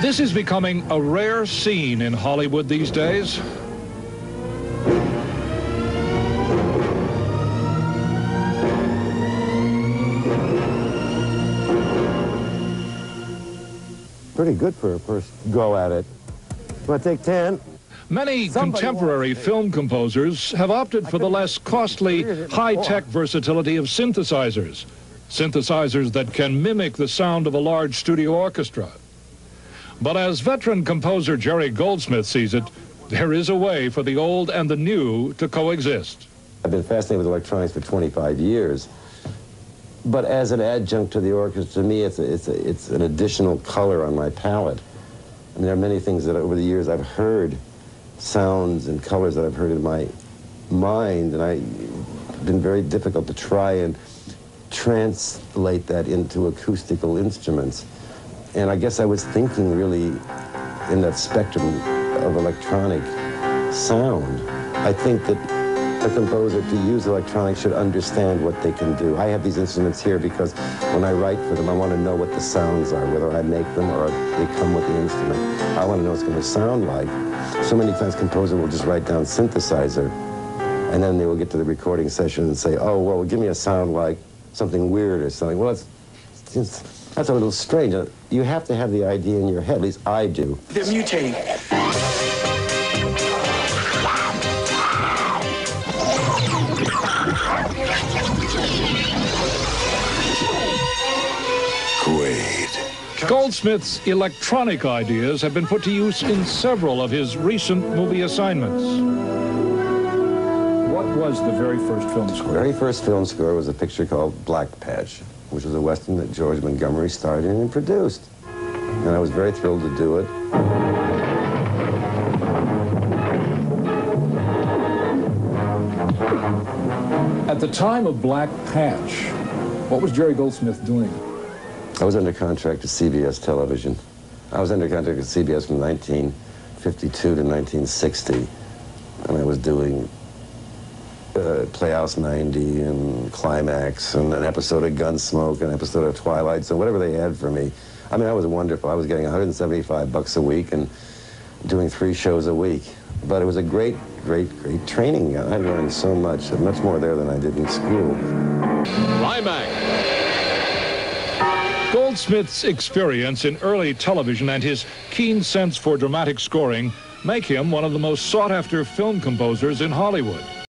This is becoming a rare scene in Hollywood these days. Pretty good for a first go at it. Want to take 10? Many Somebody contemporary film composers have opted for the less costly, high-tech versatility of synthesizers. Synthesizers that can mimic the sound of a large studio orchestra. But as veteran composer Jerry Goldsmith sees it, there is a way for the old and the new to coexist. I've been fascinated with electronics for 25 years. But as an adjunct to the orchestra, to me, it's, a, it's, a, it's an additional color on my palette. I mean, there are many things that over the years I've heard, sounds and colors that I've heard in my mind, and I've been very difficult to try and translate that into acoustical instruments. And I guess I was thinking really in that spectrum of electronic sound. I think that a composer to use electronics should understand what they can do. I have these instruments here because when I write for them, I want to know what the sounds are, whether I make them or they come with the instrument. I want to know what it's going to sound like. So many times composer will just write down synthesizer, and then they will get to the recording session and say, oh, well, give me a sound like something weird or something. Well, it's, it's, that's a little strange. Uh, You have to have the idea in your head, at least I do. They're mutating. Quaid. Goldsmith's electronic ideas have been put to use in several of his recent movie assignments. What was the very first film score? The very first film score was a picture called Black Patch, which was a western that George Montgomery starred in and produced. And I was very thrilled to do it. At the time of Black Patch, what was Jerry Goldsmith doing? I was under contract to CBS television. I was under contract with CBS from 1952 to 1960. And I was doing uh, Playhouse 90 and Climax and an episode of Gunsmoke, and an episode of Twilight, so whatever they had for me. I mean, I was wonderful. I was getting 175 bucks a week and doing three shows a week. But it was a great, great, great training. I learned so much, much more there than I did in school. Climax. Goldsmith's experience in early television and his keen sense for dramatic scoring make him one of the most sought-after film composers in Hollywood.